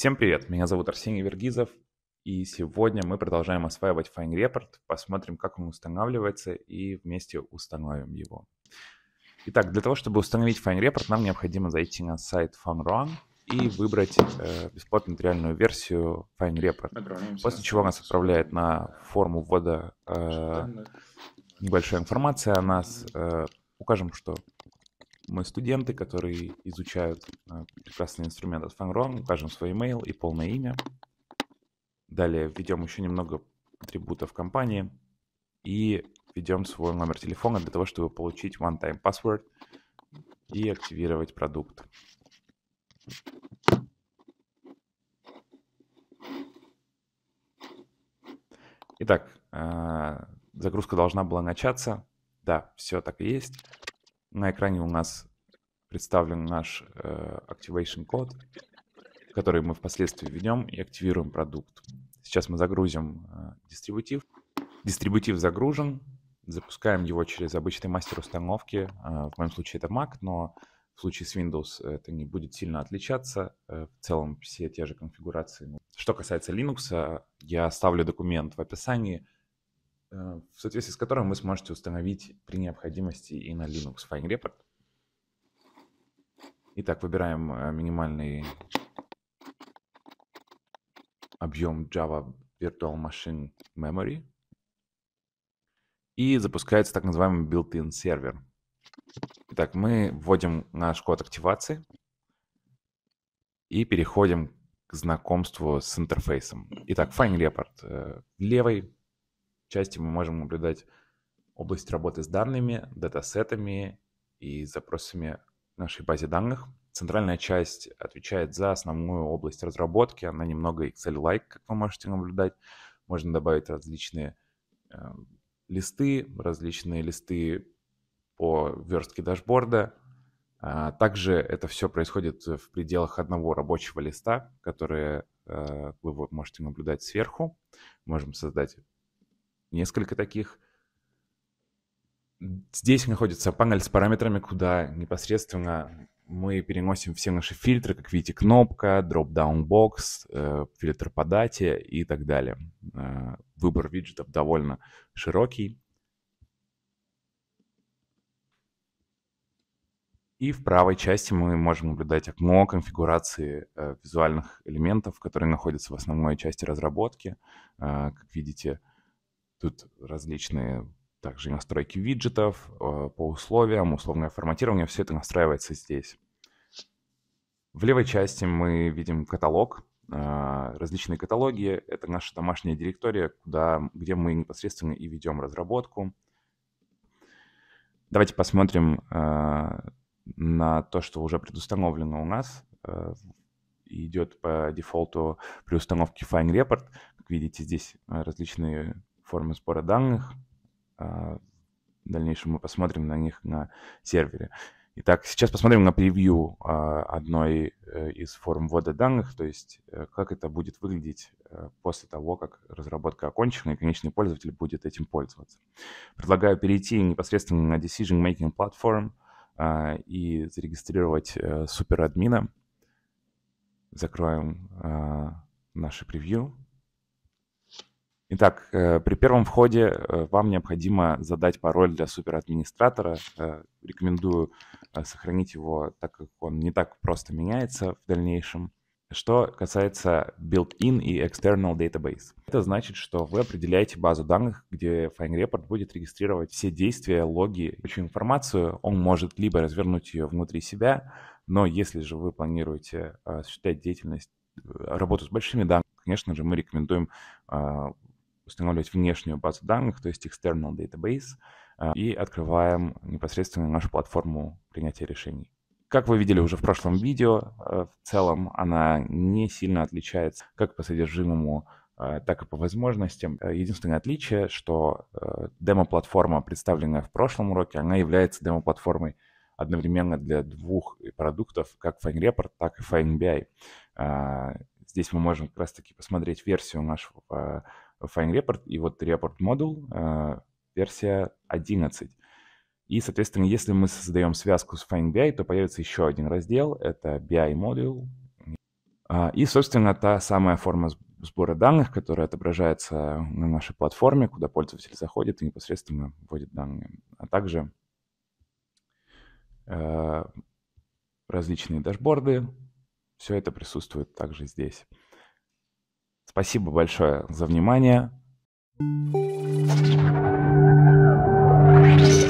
Всем привет, меня зовут Арсений Вергизов, и сегодня мы продолжаем осваивать Fine Report, посмотрим, как он устанавливается, и вместе установим его. Итак, для того, чтобы установить Fine Report, нам необходимо зайти на сайт FunRun и выбрать э, бесплатную реальную версию Fine Report, после чего нас отправляет на форму ввода э, небольшая информация о нас. Э, укажем, что мы студенты, которые изучают э, прекрасный инструмент от FunRun, укажем свой email и полное имя. Далее введем еще немного атрибутов компании и введем свой номер телефона для того, чтобы получить one-time password и активировать продукт. Итак, э, загрузка должна была начаться. Да, все так и есть. На экране у нас представлен наш э, activation код, который мы впоследствии введем и активируем продукт. Сейчас мы загрузим э, дистрибутив. Дистрибутив загружен. Запускаем его через обычный мастер установки. Э, в моем случае это Mac, но в случае с Windows это не будет сильно отличаться. Э, в целом все те же конфигурации. Что касается Linux, я оставлю документ в описании – Э, в соответствии с которым вы сможете установить при необходимости и на Linux Fine Report. Итак, выбираем э, минимальный объем Java Virtual Machine Memory и запускается так называемый built-in сервер. Итак, мы вводим наш код активации и переходим к знакомству с интерфейсом. Итак, Fine Report. Э, в левой части мы можем наблюдать область работы с данными, датасетами и запросами нашей базе данных. Центральная часть отвечает за основную область разработки. Она немного Excel-like, как вы можете наблюдать. Можно добавить различные э, листы, различные листы по верстке дашборда. А также это все происходит в пределах одного рабочего листа, который э, вы можете наблюдать сверху. Можем создать несколько таких. Здесь находится панель с параметрами, куда непосредственно мы переносим все наши фильтры, как видите, кнопка, drop-down box, э, фильтр по дате и так далее. Э, выбор виджетов довольно широкий. И в правой части мы можем наблюдать окно конфигурации э, визуальных элементов, которые находятся в основной части разработки. Как видите, Тут различные также настройки виджетов э, по условиям, условное форматирование, все это настраивается здесь. В левой части мы видим каталог, э, различные каталоги. Это наша домашняя директория, куда, где мы непосредственно и ведем разработку. Давайте посмотрим э, на то, что уже предустановлено у нас. Идет по дефолту при установке Fine Report. Как видите, здесь различные формы сбора данных. А, в дальнейшем мы посмотрим на них на сервере. Итак, сейчас посмотрим на превью а, одной э, из форм ввода данных, то есть э, как это будет выглядеть э, после того, как разработка окончена и конечный пользователь будет этим пользоваться. Предлагаю перейти непосредственно на Decision Making Platform а, и зарегистрировать суперадмина. Закроем наше превью. Итак, э, при первом входе э, вам необходимо задать пароль для суперадминистратора. Э, рекомендую сохранить его, так как он не так просто меняется в дальнейшем. Что касается built-in и external database. Это значит, что вы определяете базу данных, где FineReport будет регистрировать все действия, логи, прочую информацию. Он может либо развернуть ее внутри себя, но если же вы планируете осуществлять деятельность, работу с большими данными, конечно же, мы рекомендуем устанавливать внешнюю базу данных, то есть external database, а, и открываем непосредственно нашу платформу принятия решений. Как вы видели уже в прошлом видео, э, в целом она не сильно отличается как по содержимому, э, так и по возможностям. Э, единственное отличие, что демо-платформа, представленная в прошлом уроке, она является демо-платформой одновременно для двух продуктов, как FineReport, так и FineBI. Здесь мы можем как раз-таки посмотреть версию нашего Fine Report и вот Report Module э, версия 11. И, соответственно, если мы создаем связку с Find BI, то появится еще один раздел, это BI Module. А, и, собственно, та самая форма сбора данных, которая отображается на нашей платформе, куда пользователь заходит и непосредственно вводит данные. А также э, различные дашборды. Все это присутствует также здесь. Спасибо большое за внимание. thank you